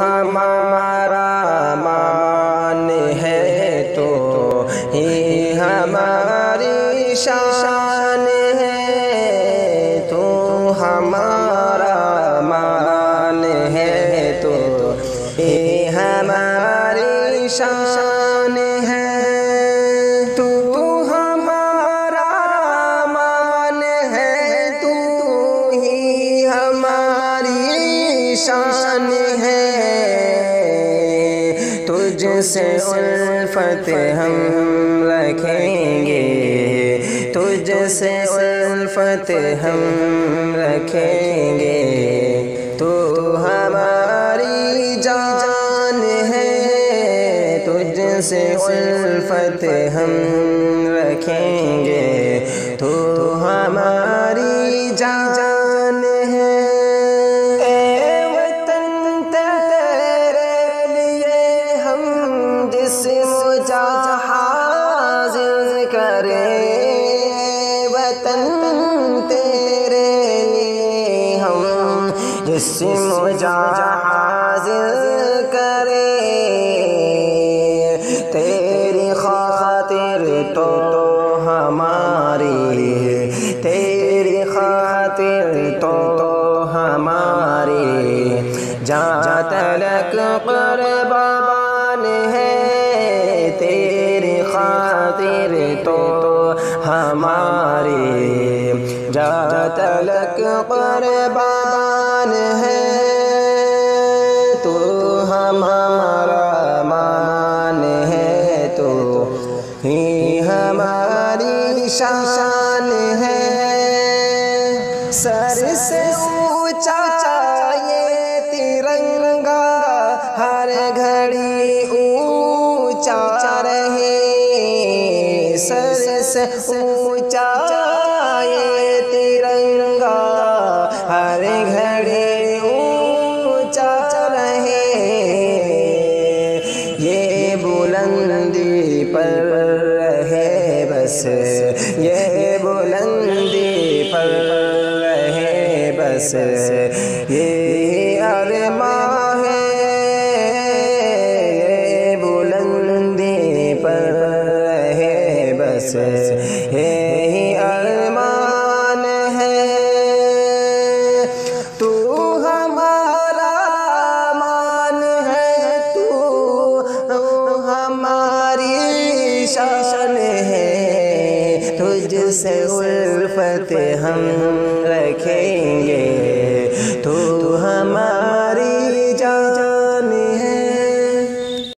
हमारा मान है तो ही हमारी शान है तो हमारा मान है तो ही हमारी शान है। शान है। तुझसे उल्फत हम रखेंगे। तुझसे उल्फत हम रखेंगे। तो हमारी जान है। तुझसे उल्फत हम रखेंगे। जा हाजिर करें। तेरी खातिर तो हमारी तेरी खातिर तो हमारी जा तलक कुर्बान है तेरी खातिर तो हमारी जा तलक कुर्बान है तो हमारा मान है तो ही हमारी शान है। सर से ऊँचा ये तिरंगा, हर घड़ी ऊँचा रहे। सर से ऊँचा ये हर घड़ी ऊँचा रहे। ये बुलंदी पर रहे बस। ये बुलंदी पर रहे बस। ये अरमा तुझसे उल्फत हम रखेंगे।